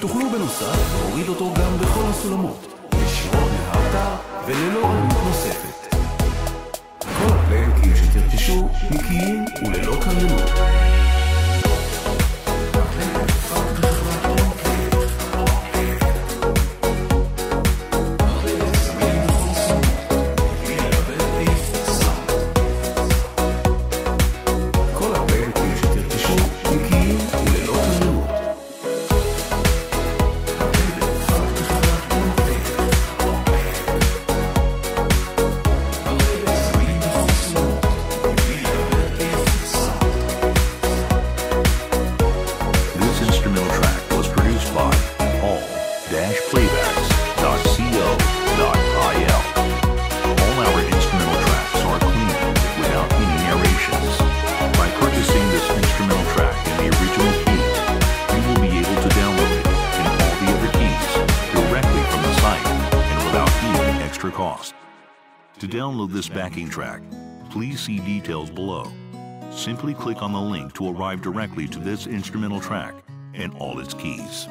תוכלו בנוסף להוריד אותו גם בכל הסולמות, ישירות מהאתר וללא עלות נוספת. כל הפלייליקים שתרכשו נקיים וללא קריינות. To download this backing track, please see details below. Simply click on the link to arrive directly to this instrumental track and all its keys.